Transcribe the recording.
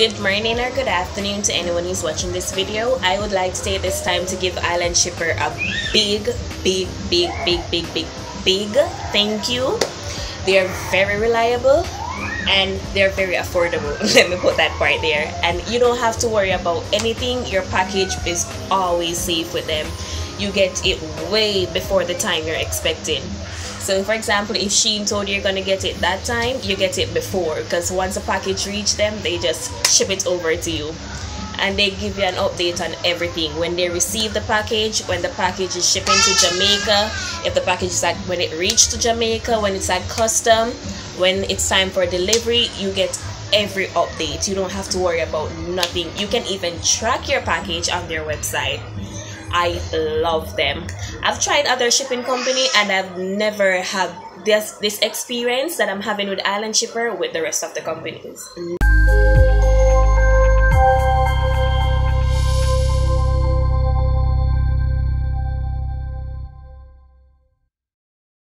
Good morning or good afternoon to anyone who's watching this video. I would like to take this time to give Island Shipper a big, big, big, big, big, big, big thank you. They are very reliable and they're very affordable. Let me put that part there. And you don't have to worry about anything. Your package is always safe with them. You get it way before the time you're expecting. So, for example, if Shein told you you're gonna get it that time, you get it before because once the package reach them, they just ship it over to you, and they give you an update on everything when they receive the package, when the package is shipping to Jamaica, if the package is at when it reached to Jamaica, when it's at custom, when it's time for delivery, you get every update. You don't have to worry about nothing. You can even track your package on their website. I love them. I've tried other shipping company and I've never had this this experience that I'm having with Island Shipper with the rest of the companies.